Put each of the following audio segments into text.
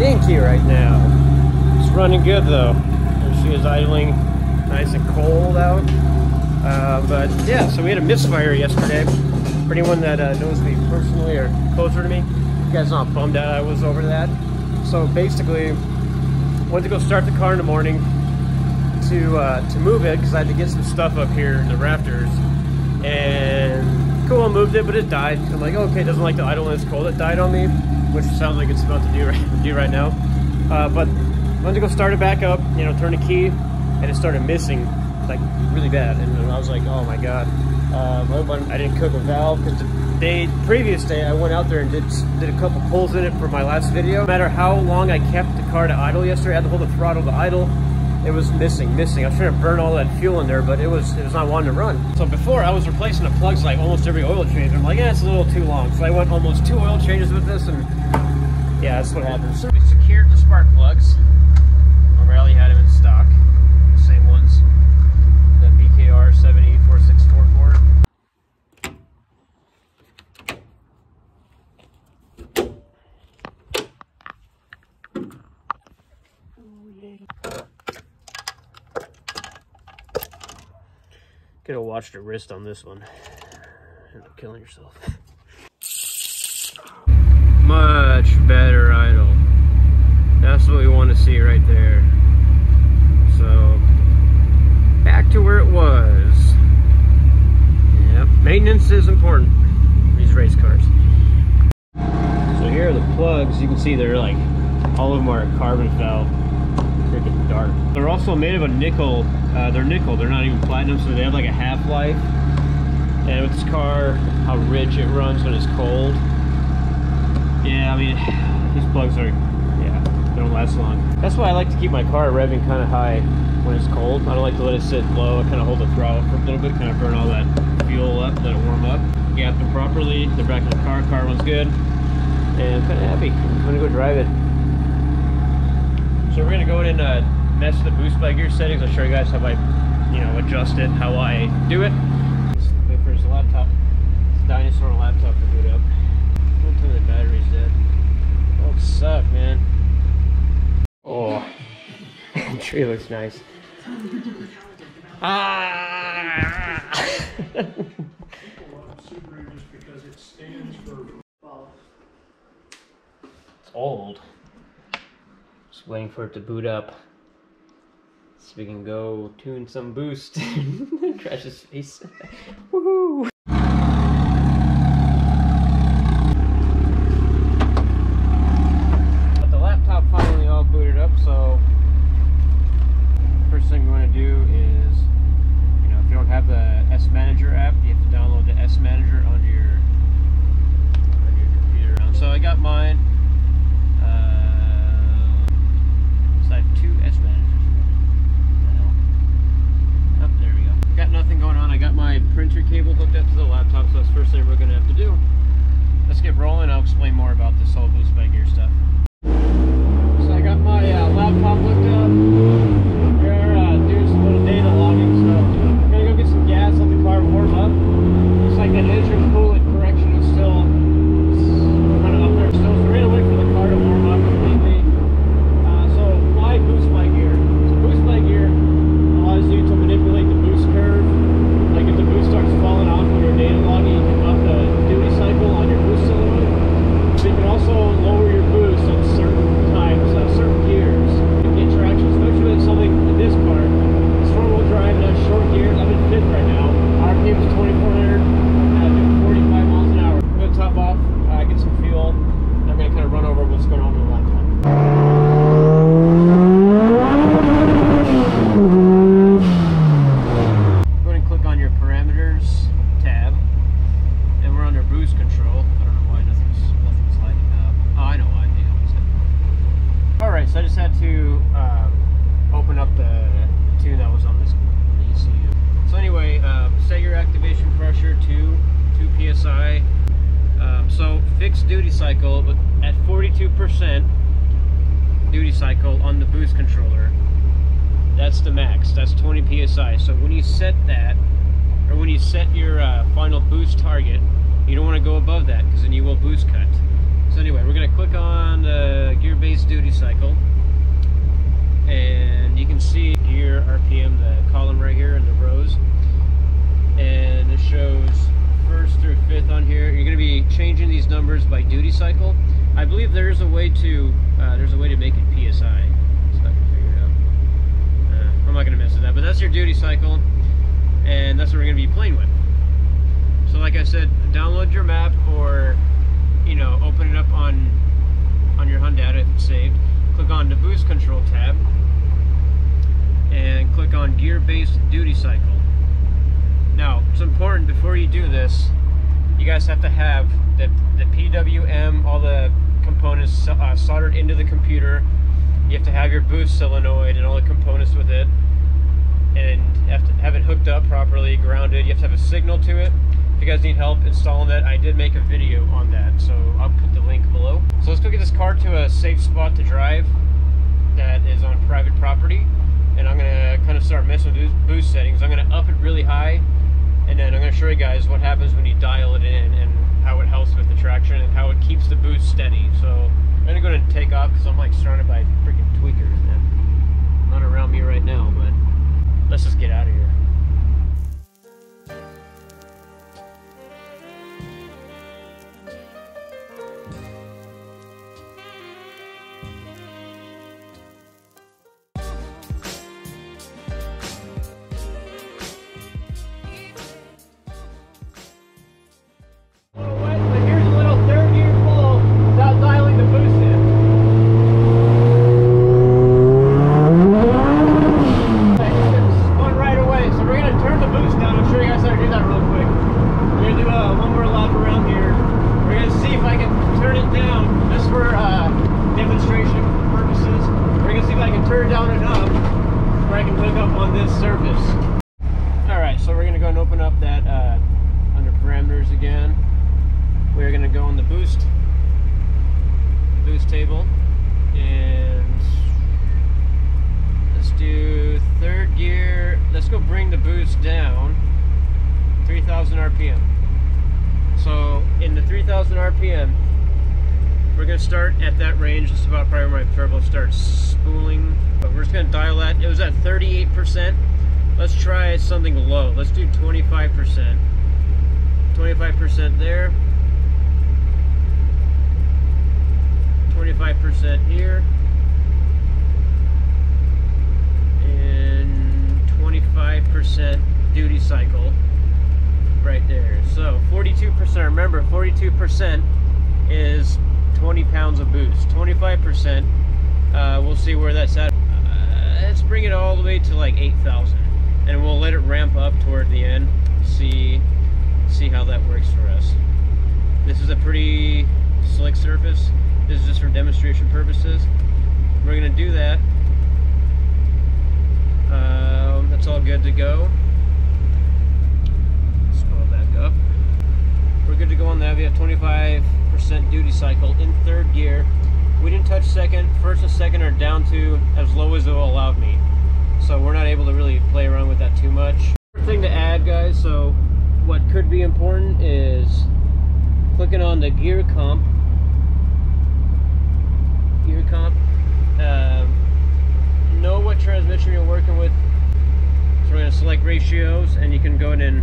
stinky right now. It's running good though. There she is idling nice and cold out. Uh, but yeah, so we had a misfire yesterday. For anyone that uh, knows me personally or closer to me, you guys how bummed out I was over that. So basically, went to go start the car in the morning to uh, to move it because I had to get some stuff up here in the rafters. And cool, I moved it, but it died. I'm like, okay, it doesn't like to idle when it's cold. It died on me, which sounds like it's about to do right, do right now. Uh, but went to go start it back up, you know, turn the key, and it started missing like really bad. And I was like, oh my god. Um, I didn't cook a valve because the day previous day I went out there and did did a couple pulls in it for my last video. No matter how long I kept the car to idle yesterday, I had to hold the throttle to idle. It was missing, missing. I to burn all that fuel in there, but it was it was not wanting to run. So before I was replacing the plugs like almost every oil change. I'm like, yeah, it's a little too long. So I went almost two oil changes with this, and yeah, that's what happens. So we secured the spark plugs. O'Reilly had them in stock, same ones. The BKR 704644. Watch the wrist on this one. End up killing yourself. Much better idle. That's what we want to see right there. So, back to where it was. Yep, maintenance is important. These race cars. So here are the plugs. You can see they're like, all of them are carbon foul. Freaking dark. They're also made of a nickel. Uh, they're nickel. They're not even platinum, so they have like a half-life. And with this car, how rich it runs when it's cold. Yeah, I mean, these plugs are, yeah, they don't last long. That's why I like to keep my car revving kind of high when it's cold. I don't like to let it sit low. I kind of hold the throttle for a little bit, kind of burn all that fuel up, let it warm up. Gap them properly. They're back in the car. Car runs good. And I'm kind of happy. I'm going to go drive it. So we're going to go in and uh, mess with the boost by gear settings. I'll show you guys how I, you know, adjust it, how I do it. Wait for his laptop, his dinosaur laptop to boot up. Don't tell me the battery's dead. Oh, suck, man. Oh, the tree looks nice. Ah! People love the because it stands for. It's old. Just waiting for it to boot up. So we can go tune some boost. Crash his face. Woohoo! But the laptop finally all booted up, so first thing we want to do is, you know, if you don't have the S Manager app, you have to download the S Manager onto your on your computer. Um, so I got mine. Uh, so I have two S Managers. What the hell? Oh, there we go. Got nothing going on. I got my printer cable hooked up to the laptop, so that's the first thing we're gonna have to do. Let's get rolling. I'll explain more about this whole boost by gear stuff. So I got my uh, laptop hooked up. We're uh, doing some little data logging, so I'm gonna go get some gas, let the car warm up. Looks like that engine coolant correction is still kind of up there still, so we're gonna wait for the car to warm up completely. Uh, so why boost by gear? So boost by gear allows you to manipulate the boost curve. Like if the boost starts falling off when you're data logging, you can up the duty cycle on your boost solenoid. So you can also lower your boost at certain times, uh, certain gears. to Get traction, especially with something in this car. It's front wheel drive and has short gears. I'm in fifth right now. RPM is 2400, uh, doing 45 miles an hour. I'm gonna top off, uh, get some fuel, and I'm gonna kind of run over what's going on with the laptop. Go ahead and click on your parameters tab, and we're under boost control. I don't know why nothing's nothing's lighting up. Oh, I know why. They always have. All right, so I just had to um, open up the tune that was on this on the ECU. So anyway, uh, set your activation pressure to two psi. Um, so fixed duty cycle at 42% duty cycle on the boost controller. That's the max. That's 20 psi. So when you set that, or when you set your uh, final boost target, you don't want to go above that because then you will boost cut. So anyway, we're gonna click on the gear-based duty cycle, and you can see gear RPM, the column right here in the rows, and it shows first through fifth on here. You're gonna be changing these numbers by duty cycle. I believe there's a way to uh, there's a way to make it PSI. So I can figure it out. Uh, I'm not gonna mess with that, but that's your duty cycle, and that's what we're gonna be playing with. So like I said, download your map or you know, open it up on on your Hondata if it's saved. Click on the boost control tab and click on gear-based duty cycle. Now, it's important before you do this, you guys have to have the, the PWM, all the components uh, soldered into the computer. You have to have your boost solenoid and all the components with it. And have to have it hooked up properly, grounded. You have to have a signal to it. If you guys need help installing that, I did make a video on that, so I'll put the link below. So let's go get this car to a safe spot to drive that is on private property. And I'm gonna kind of start messing with boost settings. I'm gonna up it really high, and then I'm gonna show you guys what happens when you dial it in and how it helps with the traction and how it keeps the boost steady. So I'm gonna go ahead and take off because I'm like surrounded by freaking tweakers, man. Not around me right now, but let's just get out of here. That range just about probably where my turbo starts spooling. But we're just gonna dial that. It was at 38 percent. Let's try something low. Let's do 25 percent. 25 percent there. 25% here. And 25% duty cycle right there. So 42%, remember 42% is 20 pounds of boost. 25%, uh, we'll see where that's at. Uh, let's bring it all the way to like 8,000. And we'll let it ramp up toward the end. See, see how that works for us. This is a pretty slick surface. This is just for demonstration purposes. We're to do that. Um, that's all good to go. Scroll back up. We're good to go on that. We have 25% duty cycle in third gear. We didn't touch second. First and second are down to as low as it will allow me. So we're not able to really play around with that too much. Thing to add, guys, so what could be important is clicking on the gear comp gear comp. Um, know what transmission you're working with. So we're going to select ratios and you can go in and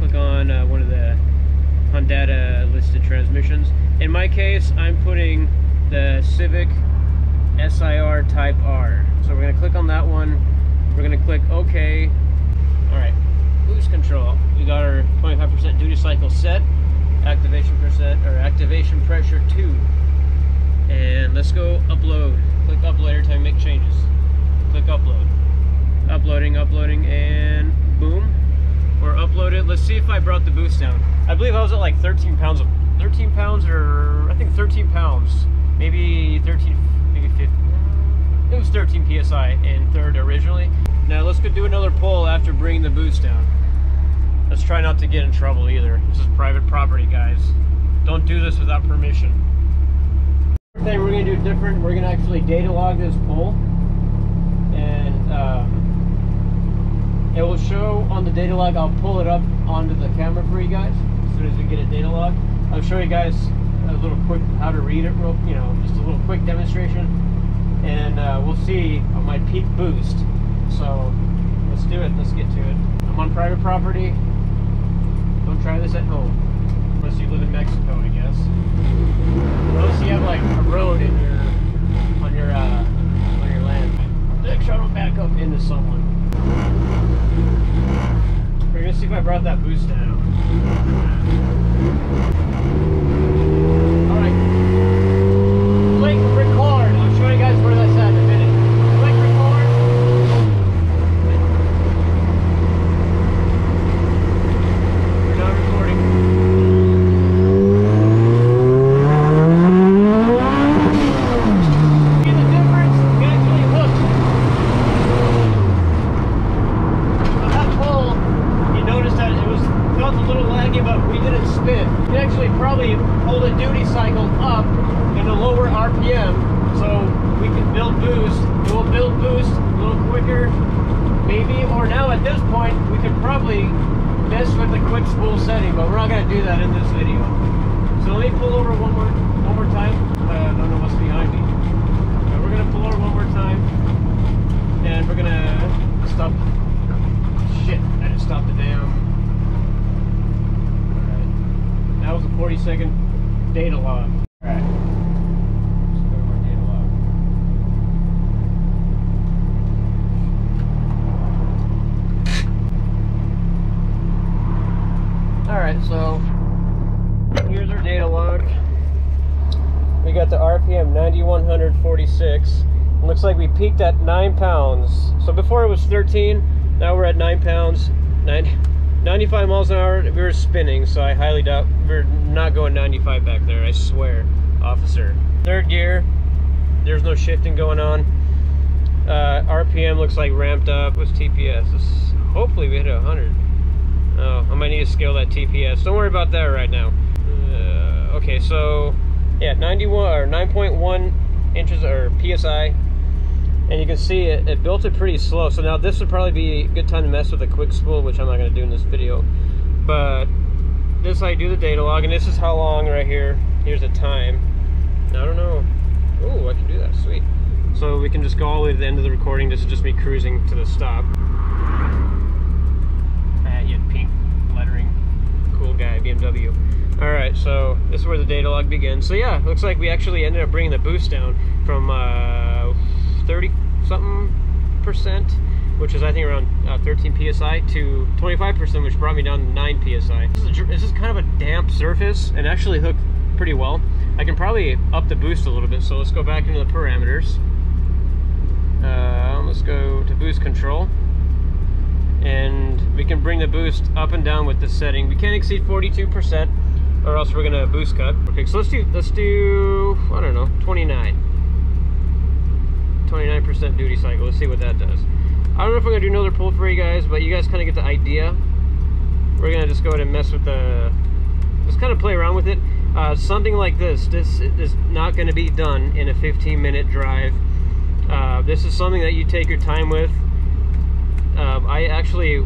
click on uh, one of the Honda listed transmissions. In my case, I'm putting the Civic SIR Type R. So we're going to click on that one. We're going to click OK. Alright, boost control. We got our 25% duty cycle set activation percent or activation pressure 2 and let's go upload click upload every time you make changes click upload uploading uploading and boom we're uploaded let's see if I brought the boost down I believe I was at like 13 pounds of 13 pounds or I think 13 pounds maybe 13 maybe 15 it was 13 psi in third originally now let's go do another pull after bringing the boost down Let's try not to get in trouble either. This is private property, guys. Don't do this without permission. Thing we're gonna do different. We're gonna actually data log this pull and um, it will show on the data log. I'll pull it up onto the camera for you guys as soon as we get a data log. I'll show you guys a little quick how to read it, real, you know, just a little quick demonstration, and uh, we'll see on my peak boost. So let's do it. Let's get to it. I'm on private property. Don't try this at home, unless you live in Mexico, I guess. Unless you have like a road in your on your uh, on your land. Next, shuttle back up into someone. We're gonna see if I brought that boost down. Alright. Click record. I'll show you guys where that's at in a minute. Click record. We're not recording. See the difference? We actually hooked. On that pole, you noticed that it was felt a little laggy, but we didn't spin. We actually probably pulled a duty cycle up in a lower RPM, so we can build boost. It will build boost a maybe. Or now at this point, we could probably mess with the quick spool setting, but we're not gonna do that in this video. So let me pull over one more, one more time. Uh, I don't know what's behind me. But we're gonna pull over one more time, and we're gonna stop Shit, I just stopped the damn. Alright. That was a 40 second data log. Alright. Let's Alright, so here's our data log. We got the RPM 9146. Looks like we peaked at 9 pounds. So before it was 13, now we're at 9 pounds. 90, 95 miles an hour. We were spinning, so I highly doubt we're not going 95 back there, I swear, officer. Third gear, there's no shifting going on. Uh, RPM looks like ramped up. What's TPS? This, hopefully we hit 100. Oh, I might need to scale that TPS. Don't worry about that right now. Uh, okay, so yeah, 91 or 9.1 inches or psi, and you can see it, it built it pretty slow. So now this would probably be a good time to mess with a quick spool, which I'm not going to do in this video. But this you do the data log, and this is how long right here. Here's the time. I don't know. Oh, I can do that. Sweet. So we can just go all the way to the end of the recording. This is just me cruising to the stop. Ah, you had pink lettering. Cool guy, BMW. All right, so this is where the data log begins. So yeah, looks like we actually ended up bringing the boost down from uh, 30 something percent, which is I think around uh, 13 psi, to 25 percent, which brought me down to 9 psi. This is, a, this is kind of a damp surface and actually hooked pretty well. I can probably up the boost a little bit. So let's go back into the parameters. Uh, let's go to boost control and we can bring the boost up and down with this setting. We can't exceed 42% or else we're gonna boost cut. Okay, so let's do, let's do, I don't know, 29. 29% duty cycle, let's see what that does. I don't know if I'm gonna do another pull for you guys, but you guys kind of get the idea. We're gonna just go ahead and mess with the, just kind of play around with it. Uh, something like this, this is not gonna be done in a 15 minute drive. Uh, this is something that you take your time with. Um, I actually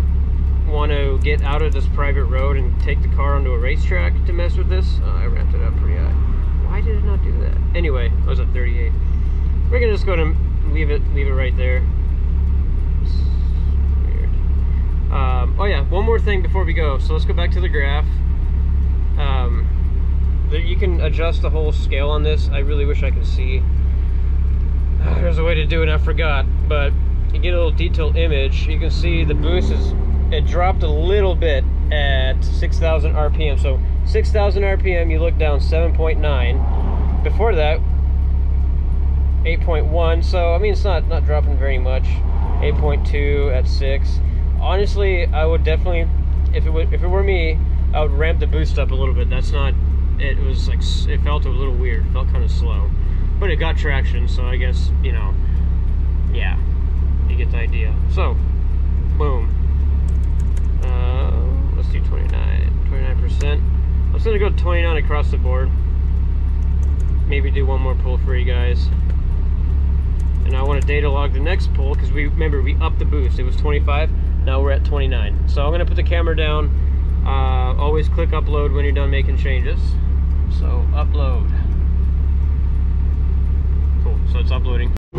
want to get out of this private road and take the car onto a racetrack to mess with this. Oh, I ramped it up pretty high. Why did it not do that? Anyway, I was at 38. We're gonna just go to leave it, leave it right there. Um, oh yeah, one more thing before we go. So let's go back to the graph. Um, there, you can adjust the whole scale on this. I really wish I could see. There's a way to do it. I forgot, but you get a little detailed image. You can see the boost is it dropped a little bit at 6,000 RPM. So 6,000 RPM, you look down 7.9. Before that, 8.1. So I mean, it's not not dropping very much. 8.2 at six. Honestly, I would definitely, if it would, if it were me, I would ramp the boost up a little bit. That's not. It was like it felt a little weird. It felt kind of slow, but it got traction. So I guess you know, yeah, you get the idea. So, boom. Uh, let's do 29, 29%. I'm just gonna go 29 across the board. Maybe do one more pull for you guys. And I want to data log the next pull because we remember we upped the boost. It was 25. Now we're at 29. So I'm gonna put the camera down. Uh, always click upload when you're done making changes. So upload. Cool, so it's uploading. I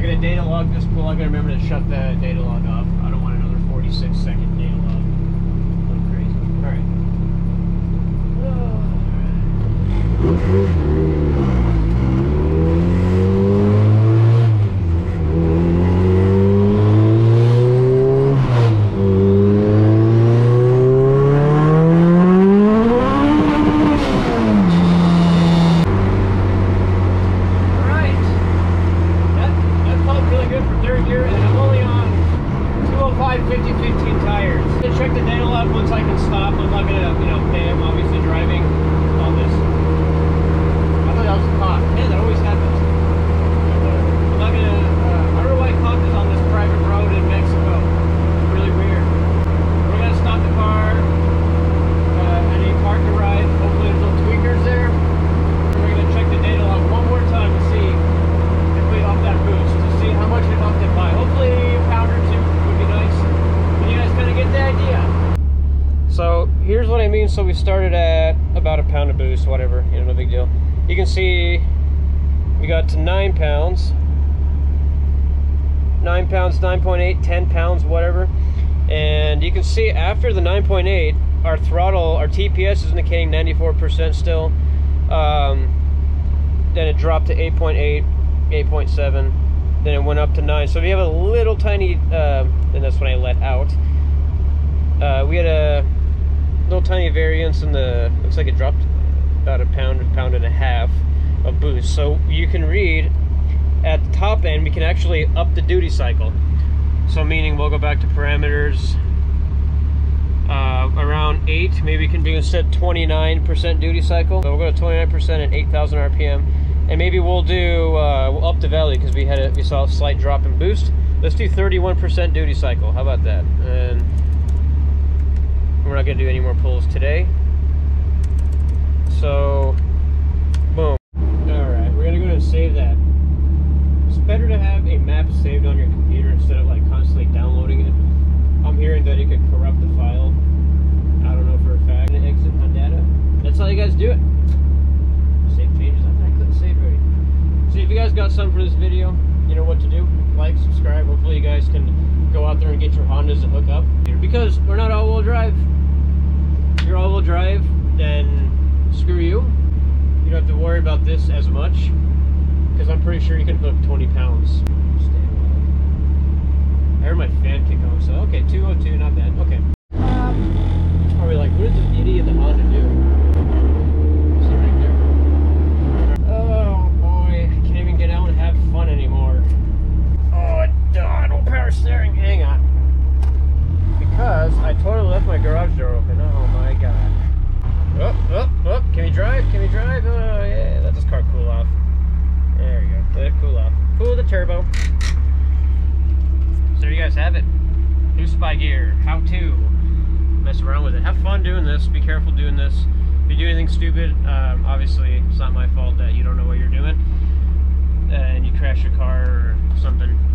got a data log this cool. I gotta remember to shut the data log off. I don't want another 46 second data log. Go crazy. Alright. Alright. That, that felt really good for third gear, and I'm only on 205 50 15 tires. To check the data log once I can stop. I'm not gonna, you know, pay I'm obviously driving on this. I thought that was caught. Man, that always happens. I'm not gonna, uh, I don't know why caught this on this private road in Mexico. It's really weird. We're gonna stop the car, uh, and he park the ride. Hopefully there's no tweakers there. We're gonna check the data log one more time to see if we up that boost to see how much it upped it by. Hopefully a pound or two would be nice. But you guys kind of get the idea. So here's what I mean. So we started at about a pound of boost, whatever, you know, no big deal. You can see we got to nine pounds. Nine pounds, 9.8, 10 pounds, whatever. And you can see after the 9.8, our throttle, our TPS is indicating 94% still. Um, then it dropped to 8.8, 8.7, then it went up to 9. So we have a little tiny, uh, and that's when I let out. Uh, we had a little tiny variance in the, looks like it dropped about a pound, pound and a half of boost. So you can read at the top end, we can actually up the duty cycle. So meaning we'll go back to parameters, uh, around 8 maybe we can do instead 29% duty cycle. So we'll go to 29% at 8000 rpm and maybe we'll do uh, we'll up the value because we had a, we saw a slight drop in boost. Let's do 31% duty cycle. How about that? And we're not going to do any more pulls today. So boom all right we're going to go and save that it's better to have a map saved on your computer instead of like constantly downloading it I'm hearing that it could corrupt the file. I don't know for a fact. And exit on data. That's how you guys do it. Save changes. I couldn't save already. So if you guys got something for this video, you know what to do. Like, subscribe. Hopefully you guys can go out there and get your Hondas to hook up. Because we're not all-wheel drive. If you're all-wheel drive, then screw you. You don't have to worry about this as much. Because I'm pretty sure you can hook 20 pounds. I heard my fan kick on, so okay, 202, not bad. Okay. Um, probably like, what did this idiot in the Honda do? See right there? Oh boy, I can't even get out and have fun anymore. Oh, I don't power steering. Hang on. Because I totally left my garage door open. Oh my god. Oh, oh, oh, can we drive? Can we drive? Oh yeah, let this car cool off. There you go. Let it cool off. Cool the turbo. So there you guys have it. Boost by gear. How to mess around with it. Have fun doing this. Be careful doing this. If you do anything stupid, um, obviously it's not my fault that you don't know what you're doing, and you crash your car or something.